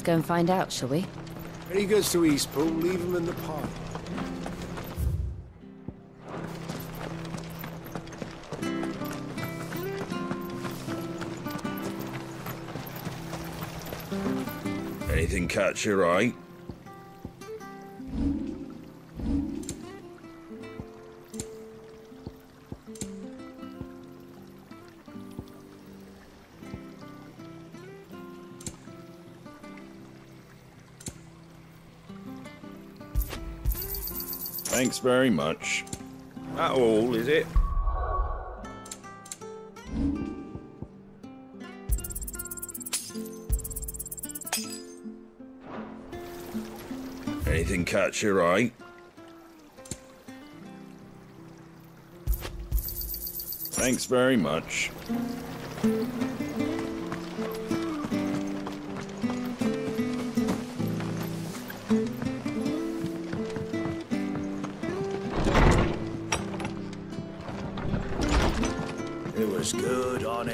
Let's go and find out, shall we? When he goes to Eastpool, leave him in the park. Anything catch your eye? Thanks very much. That all, is it? Anything catch your eye? Thanks very much.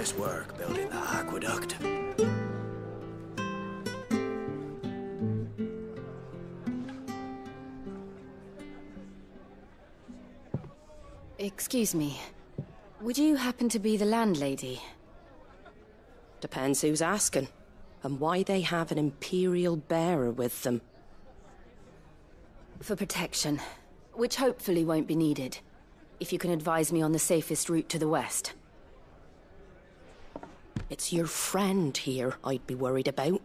Good, honest work building that aqueduct. Excuse me. Would you happen to be the landlady? Depends who's asking, and why they have an Imperial bearer with them. For protection, which hopefully won't be needed. If you can advise me on the safest route to the west. It's your friend here I'd be worried about.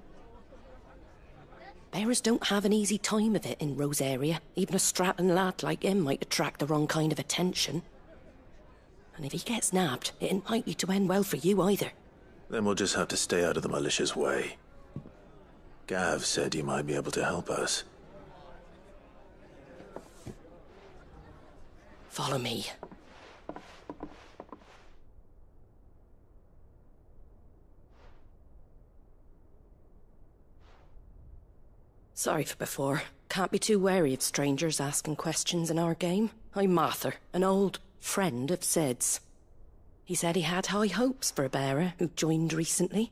Bearers don't have an easy time of it in Rosaria. Even a Stratton lad like him might attract the wrong kind of attention. And if he gets nabbed, it ain't likely to end well for you either. Then we'll just have to stay out of the militia's way. Gav said you might be able to help us. Follow me. Sorry for before. Can't be too wary of strangers asking questions in our game. I'm Martha, an old friend of Sid's. He said he had high hopes for a bearer who joined recently.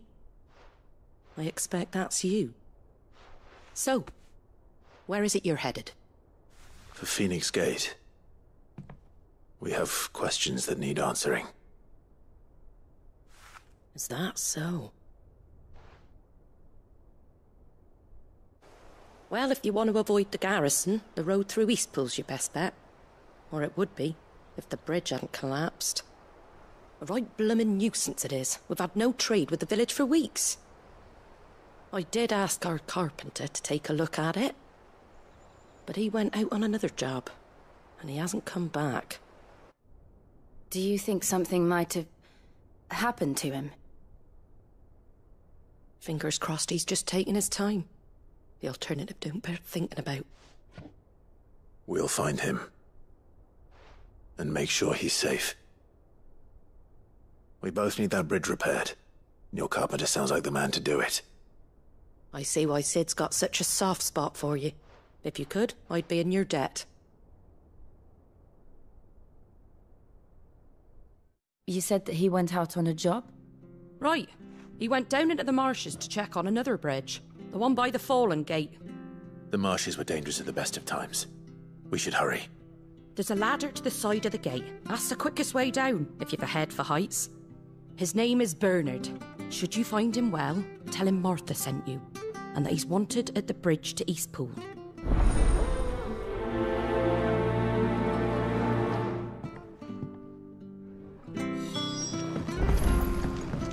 I expect that's you. So, where is it you're headed? For Phoenix Gate. We have questions that need answering. Is that so? Well, if you want to avoid the garrison, the road through Eastpool's your best bet. Or it would be, if the bridge hadn't collapsed. A right bloomin' nuisance it is. We've had no trade with the village for weeks. I did ask our carpenter to take a look at it. But he went out on another job, and he hasn't come back. Do you think something might have happened to him? Fingers crossed he's just taking his time. The alternative don't bear thinking about. We'll find him. And make sure he's safe. We both need that bridge repaired. Your carpenter sounds like the man to do it. I see why Sid's got such a soft spot for you. If you could, I'd be in your debt. You said that he went out on a job? Right. He went down into the marshes to check on another bridge. The one by the Fallen Gate. The marshes were dangerous at the best of times. We should hurry. There's a ladder to the side of the gate. That's the quickest way down, if you've a head for heights. His name is Bernard. Should you find him well, tell him Martha sent you, and that he's wanted at the bridge to Eastpool.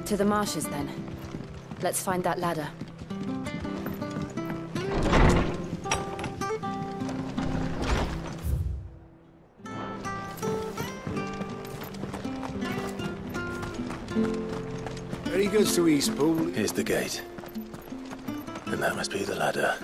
To the marshes, then. Let's find that ladder. He goes to Eastpool, Here's the gate. And that must be the ladder.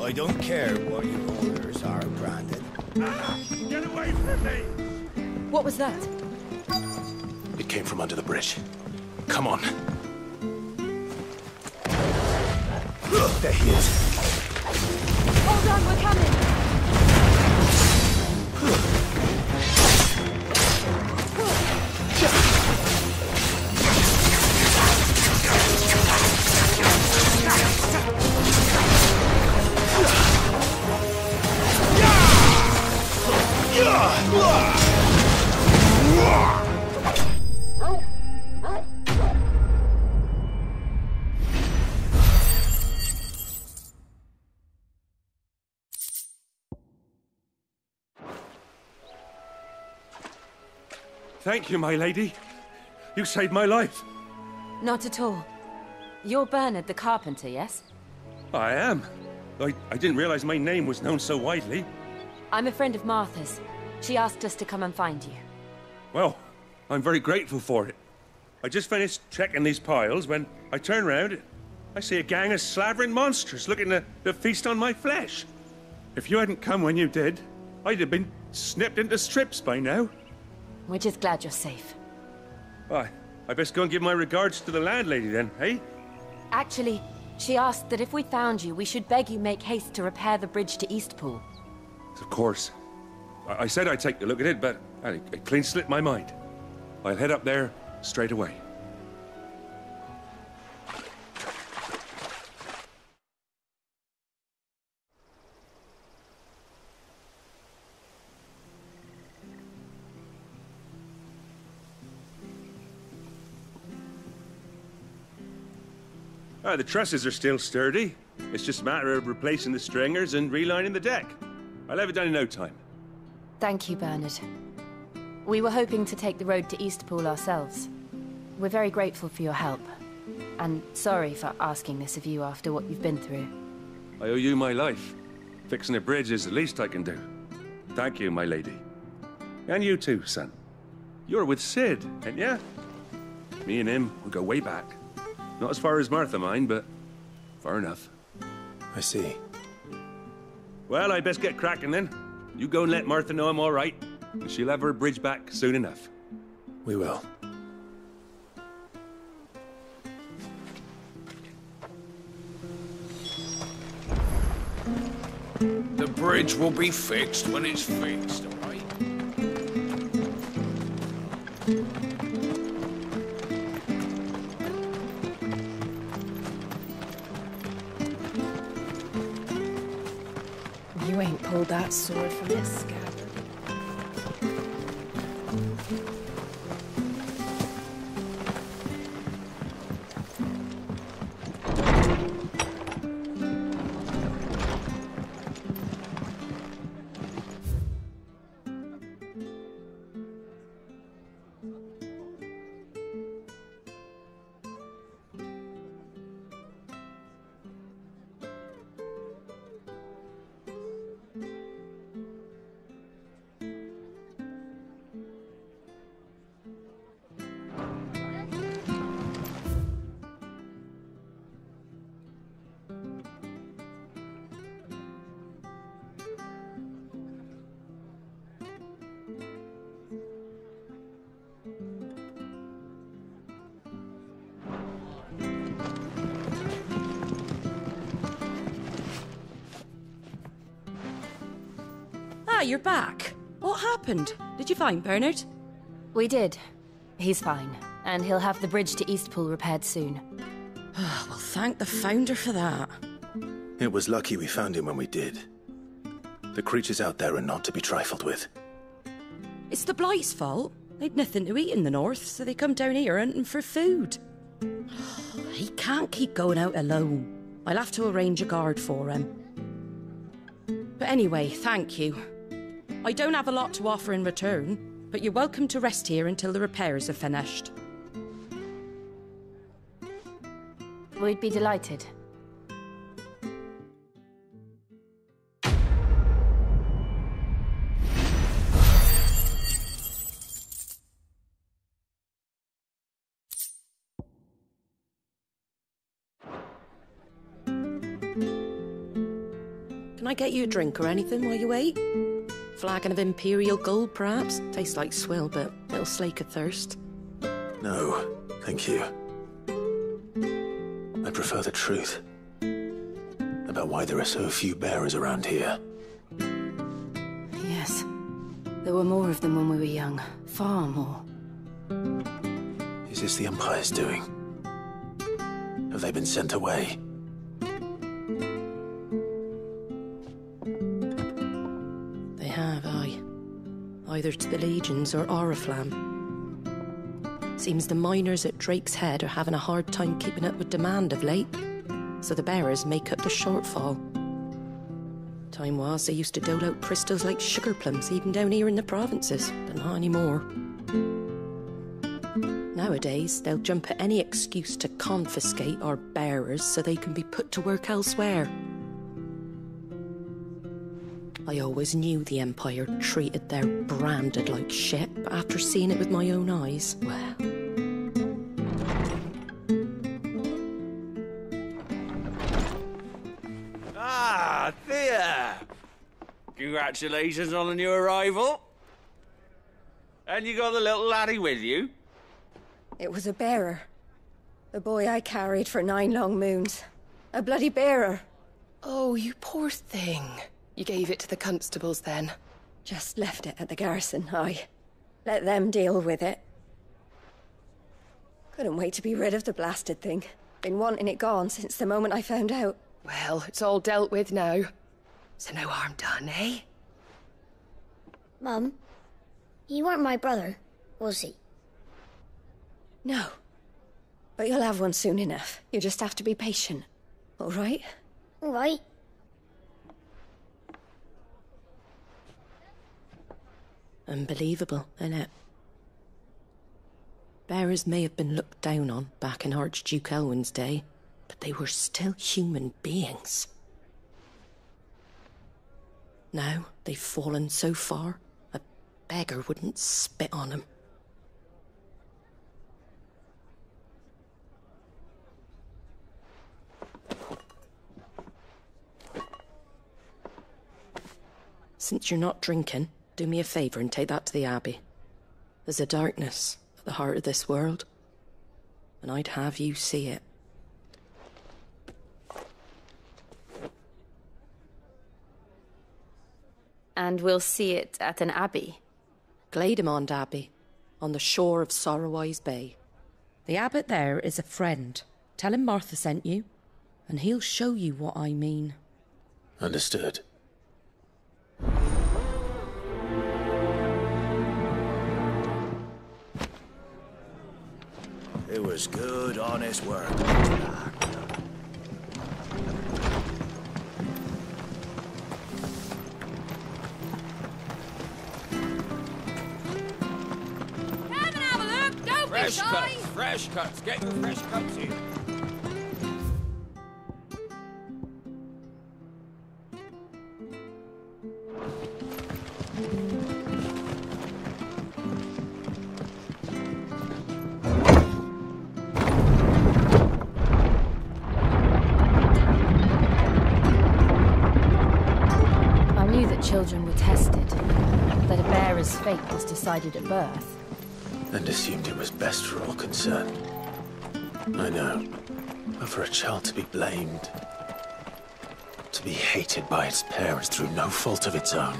I don't care what your orders are, Brandon. Get away from me! What was that? It came from under the bridge. Come on. There he is. We're coming! Thank you, my lady. You saved my life. Not at all. You're Bernard the carpenter, yes? I am. I, I didn't realize my name was known so widely. I'm a friend of Martha's. She asked us to come and find you. Well, I'm very grateful for it. I just finished checking these piles when I turn round. I see a gang of slavering monsters looking to, to feast on my flesh. If you hadn't come when you did, I'd have been snipped into strips by now. We're just glad you're safe. Why, I best go and give my regards to the landlady then, eh? Actually, she asked that if we found you, we should beg you make haste to repair the bridge to Eastpool. Of course. I, I said I'd take a look at it, but it, it clean slipped my mind. I'll head up there straight away. Ah, the trusses are still sturdy. It's just a matter of replacing the stringers and relining the deck. I'll have it done in no time. Thank you, Bernard. We were hoping to take the road to Eastpool ourselves. We're very grateful for your help. And sorry for asking this of you after what you've been through. I owe you my life. Fixing a bridge is the least I can do. Thank you, my lady. And you too, son. You're with Sid, ain't ya? Me and him, we go way back. Not as far as Martha, mind, but far enough. I see. Well, I best get cracking then. You go and let Martha know I'm all right, and she'll have her bridge back soon enough. We will. The bridge will be fixed when it's fixed, all right? Pulled that sword from this scabbard. You're back. What happened? Did you find Bernard? We did. He's fine. And he'll have the bridge to Eastpool repaired soon. Well, thank the founder for that. It was lucky we found him when we did. The creatures out there are not to be trifled with. It's the Blight's fault. They'd nothing to eat in the north, so they come down here hunting for food. He can't keep going out alone. I'll have to arrange a guard for him. But anyway, thank you. I don't have a lot to offer in return, but you're welcome to rest here until the repairs are finished. We'd be delighted. Can I get you a drink or anything while you wait? Flagon of Imperial gold, perhaps? Tastes like swill, but it'll slake a thirst. No, thank you. I prefer the truth. About why there are so few bearers around here. Yes. There were more of them when we were young. Far more. Is this the Empire's doing? Have they been sent away? Either to the Legions or Oriflamme. Seems the miners at Drake's Head are having a hard time keeping up with demand of late, so the bearers make up the shortfall. Time was they used to dole out crystals like sugar plums even down here in the provinces, but not anymore. Nowadays, they'll jump at any excuse to confiscate our bearers so they can be put to work elsewhere. I always knew the Empire treated their branded like shit, but after seeing it with my own eyes, well. Ah, Thea! Congratulations on the new arrival. And you got the little laddie with you? It was a bearer. The boy I carried for nine long moons. A bloody bearer. Oh, you poor thing. You gave it to the constables then? Just left it at the garrison, I. Let them deal with it. Couldn't wait to be rid of the blasted thing. Been wanting it gone since the moment I found out. Well, it's all dealt with now. So no harm done, eh? Mum, he weren't my brother, was he? No. But you'll have one soon enough. You just have to be patient. All right? All right. Unbelievable, innit? Bearers may have been looked down on back in Archduke Elwin's day, but they were still human beings. Now they've fallen so far, a beggar wouldn't spit on them. Since you're not drinking, do me a favour and take that to the Abbey. There's a darkness at the heart of this world, and I'd have you see it. And we'll see it at an abbey. Glademond Abbey, on the shore of Sorrowwise Bay. The abbot there is a friend. Tell him Martha sent you, and he'll show you what I mean. Understood. Was good, honest work. Come and have a look. Don't Fresh cuts, fresh cuts. Get your fresh cuts here. Birth. And assumed it was best for all concerned. I know. But for a child to be blamed, to be hated by its parents through no fault of its own.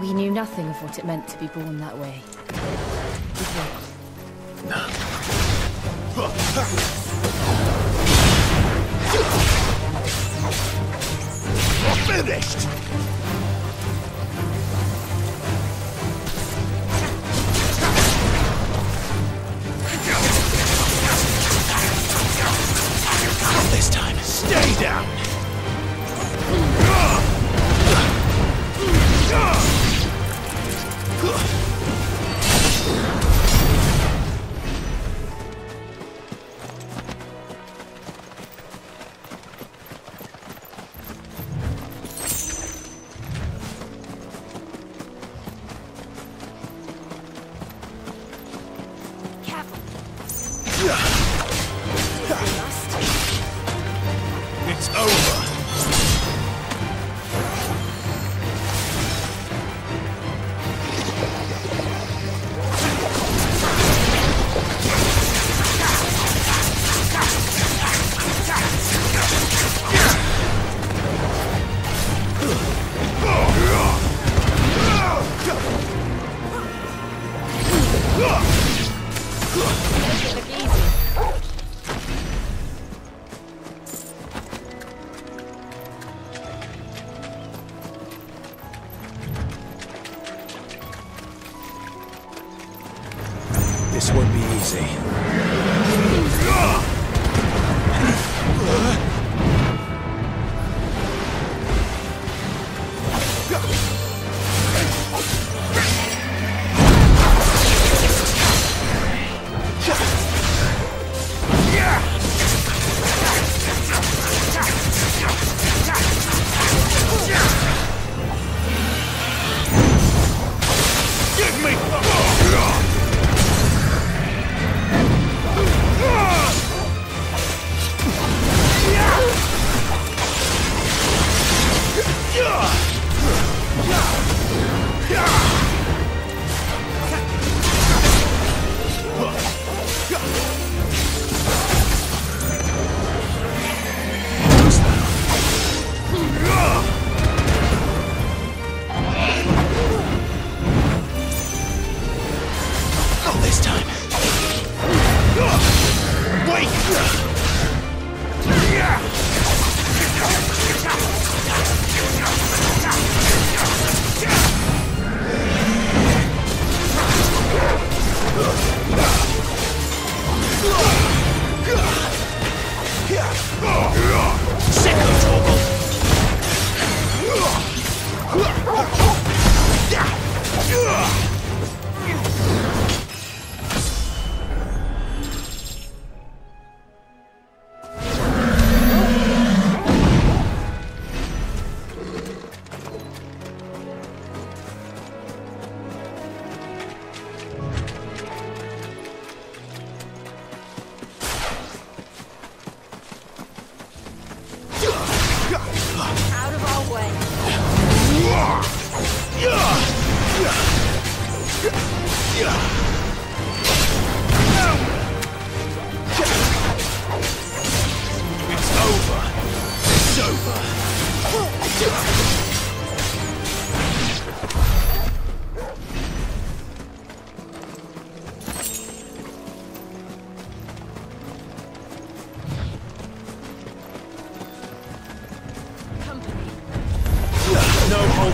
We knew nothing of what it meant to be born that way. Did we? No. Finished! Be easy. Give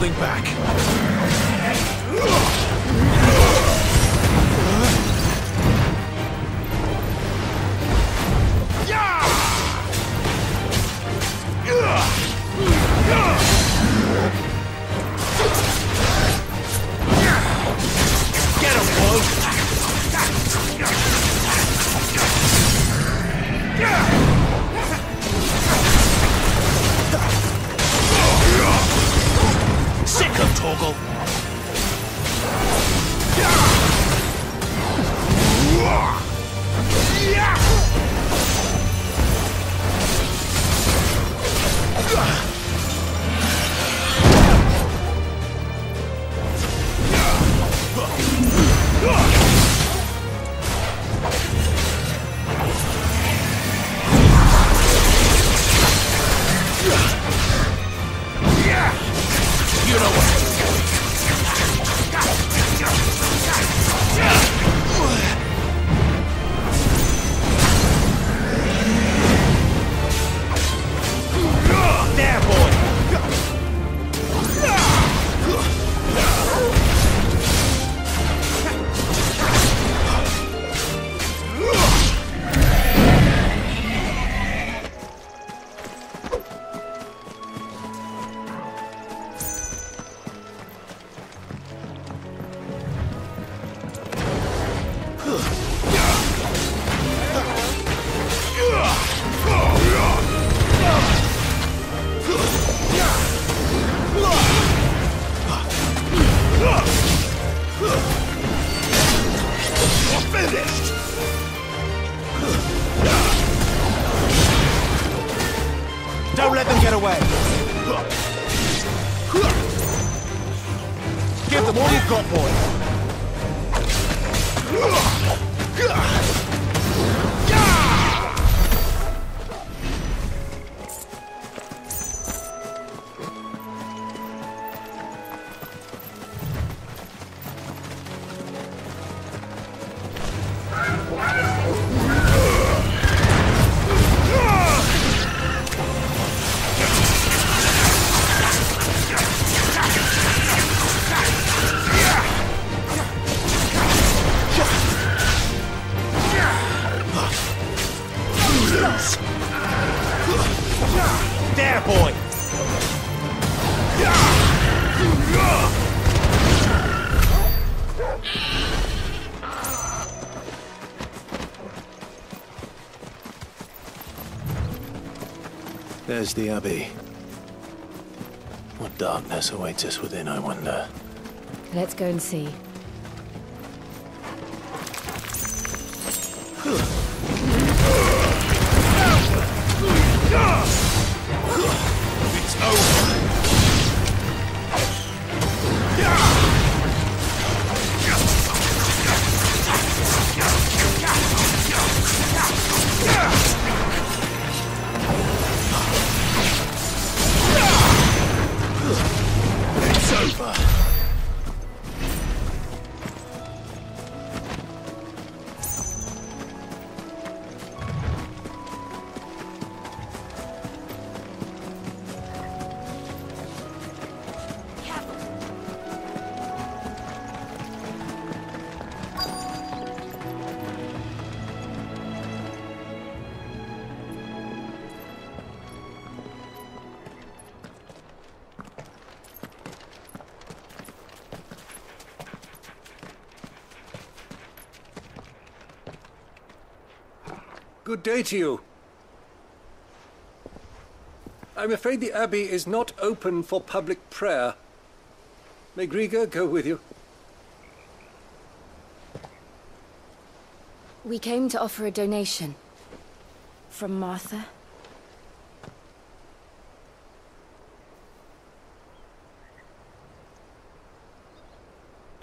holding back. There's the Abbey. What darkness awaits us within, I wonder? Let's go and see. Good day to you. I'm afraid the Abbey is not open for public prayer. May Greagor go with you? We came to offer a donation. From Martha.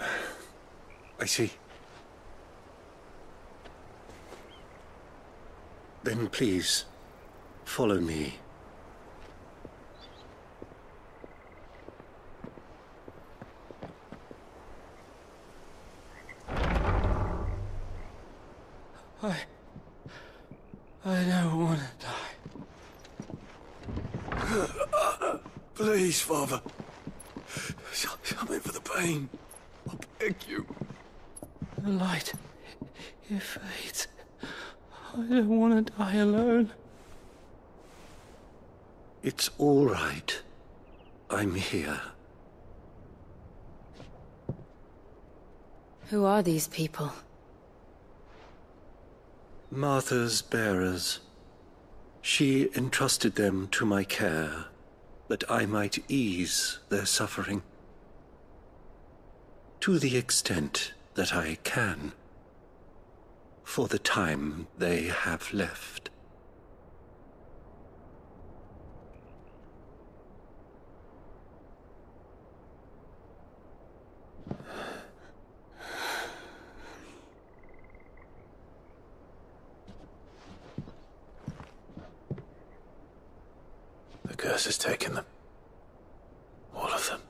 I see. Then please, follow me. I. I don't want to die. Please, Father. Something for the pain. I beg you. The light. It fades. I don't want to die alone. It's all right. I'm here. Who are these people? Martha's bearers. She entrusted them to my care, that I might ease their suffering. To the extent that I can. For the time they have left. The curse has taken them. All of them.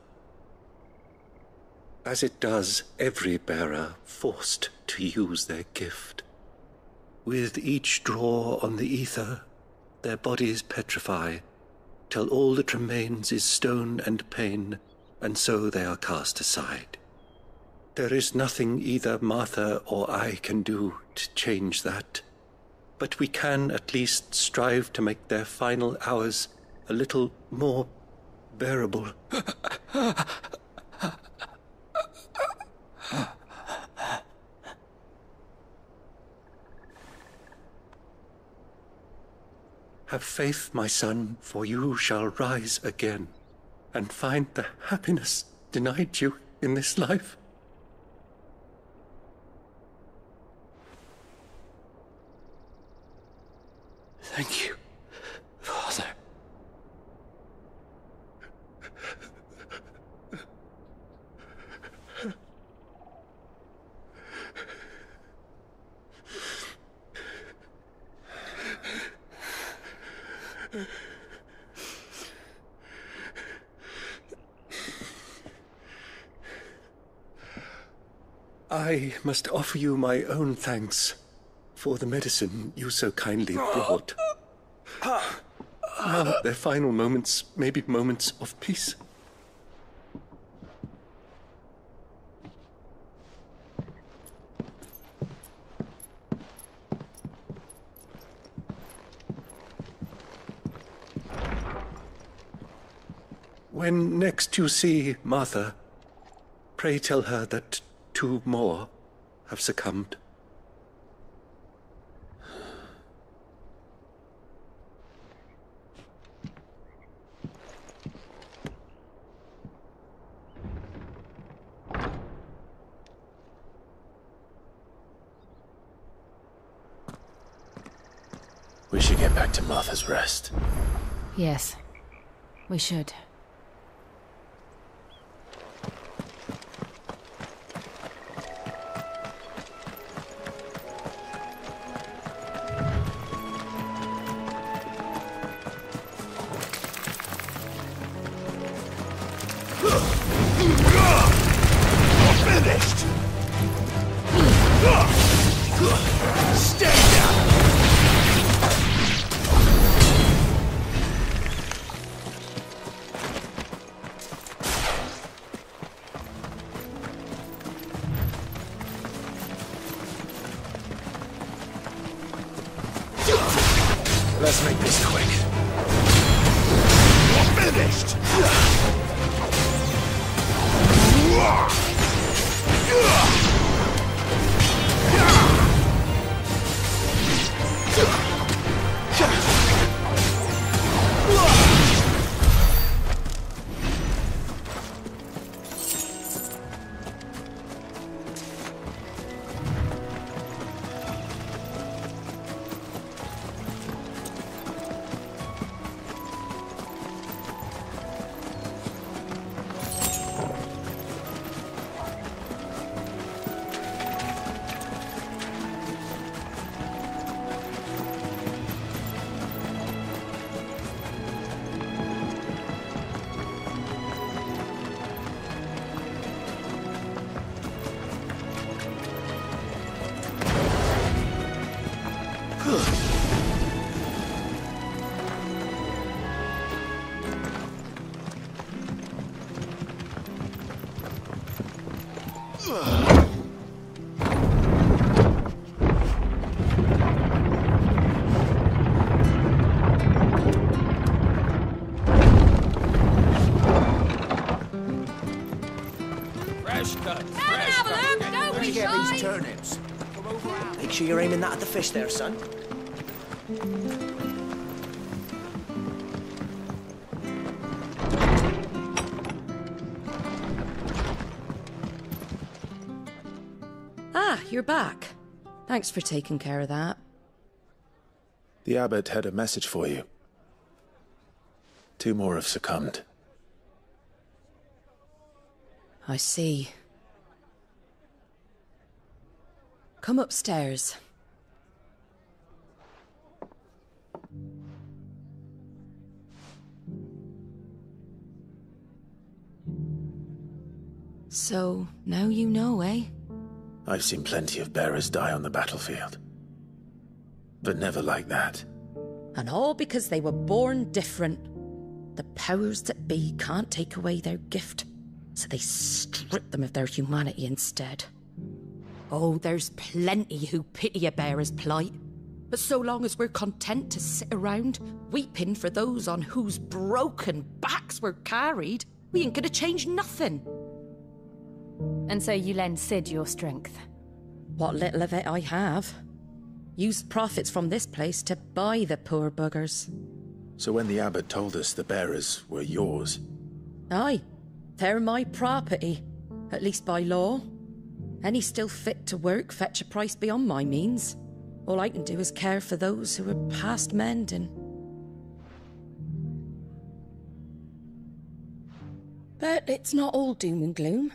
As it does every bearer forced to use their gift. With each draw on the aether, their bodies petrify, till all that remains is stone and pain, and so they are cast aside. There is nothing either Martha or I can do to change that, but we can at least strive to make their final hours a little more bearable. Have faith, my son, for you shall rise again and find the happiness denied you in this life. Thank you, Father. I must offer you my own thanks for the medicine you so kindly brought. Now, their final moments may be moments of peace. When next you see Martha, pray tell her that two more have succumbed. We should get back to Martha's Rest. Yes, we should. Fresh cut. Fresh have a look. Don't Where'd be you get shy. these turnips? Make sure you're aiming that at the fish there, son. Ah, you're back. Thanks for taking care of that. The abbot had a message for you. Two more have succumbed. I see. Come upstairs. So, now you know, eh? I've seen plenty of bearers die on the battlefield. But never like that. And all because they were born different. The powers that be can't take away their gift, so they strip them of their humanity instead. Oh, there's plenty who pity a bearer's plight. But so long as we're content to sit around, weeping for those on whose broken backs we're carried, we ain't gonna change nothing. And so you lend Sid your strength. What little of it I have. Used profits from this place to buy the poor buggers. So when the abbot told us the bearers were yours, Aye, they're my property, at least by law. Any still fit to work fetch a price beyond my means. All I can do is care for those who are past mending. But it's not all doom and gloom.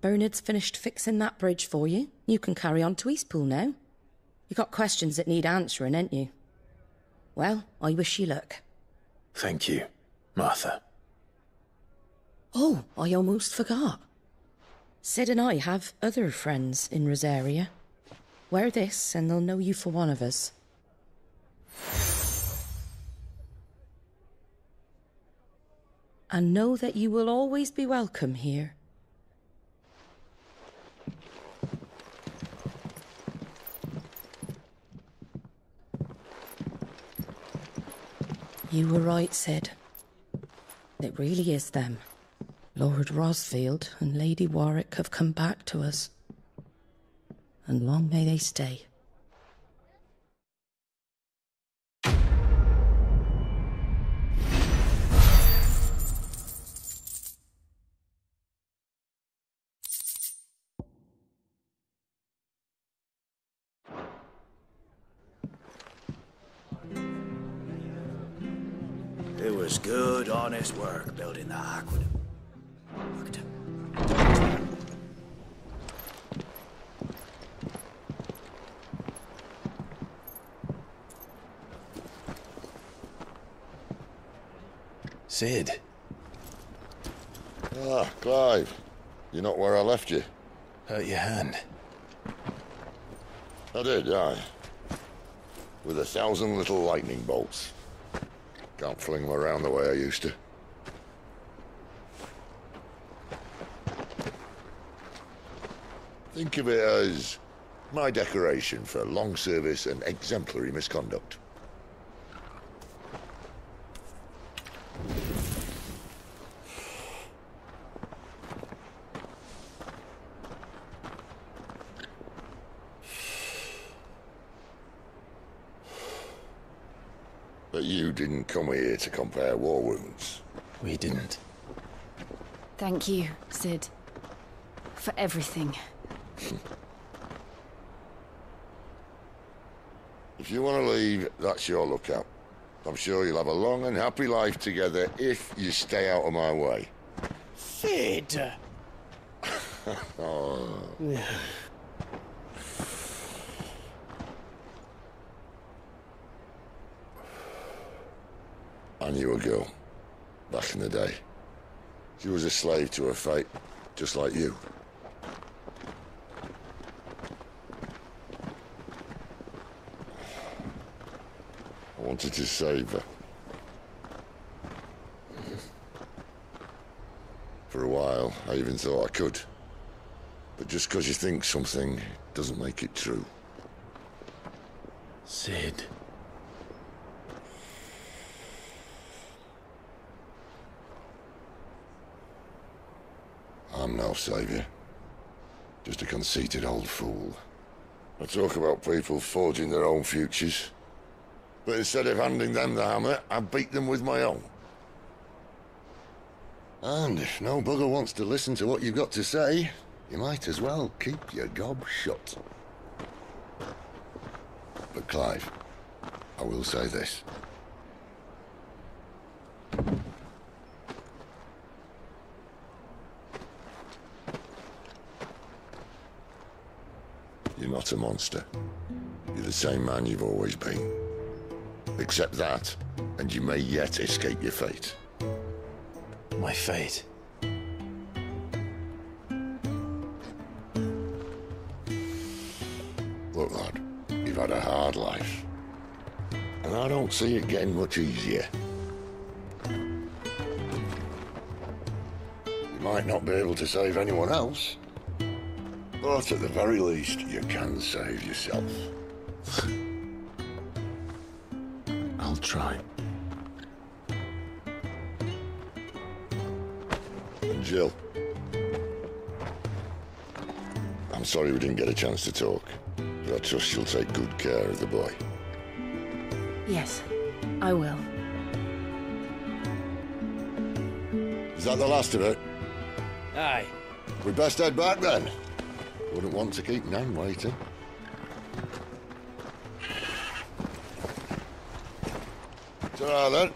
Bernard's finished fixing that bridge for you. You can carry on to Eastpool now. You got questions that need answering, ain't you? Well, I wish you luck. thank you, Martha. Oh, I almost forgot. Cid and I have other friends in Rosaria. Wear this, and they'll know you for one of us. And know that you will always be welcome here. You were right, Cid. It really is them. Lord Rosfield and Lady Warwick have come back to us. And long may they stay. It was good, honest work building that aqueduct. Cid. Ah, Clive. You're not where I left you. Hurt your hand. I did, aye. With a thousand little lightning bolts. Can't fling them around the way I used to. Think of it as my decoration for long service and exemplary misconduct. But you didn't come here to compare war wounds. We didn't. Thank you, Cid. For everything. If you want to leave, that's your lookout. I'm sure you'll have a long and happy life together if you stay out of my way. Cid! oh. I knew a girl back in the day. She was a slave to her fate, just like you. I wanted to save her. For a while, I even thought I could. But just because you think something doesn't make it true. Cid. I'm no savior. Just a conceited old fool. I talk about people forging their own futures. But instead of handing them the hammer, I beat them with my own. And if no bugger wants to listen to what you've got to say, you might as well keep your gob shut. But Clive, I will say this. Not a monster. You're the same man you've always been. Accept that, and you may yet escape your fate. My fate? Look, lad, you've had a hard life. And I don't see it getting much easier. You might not be able to save anyone else, but at the very least, you can save yourself. I'll try. And Jill. I'm sorry we didn't get a chance to talk, but I trust you'll take good care of the boy. Yes, I will. Is that the last of it? Aye. We best head back then. Wouldn't want to keep Nan waiting. Ta-ra then.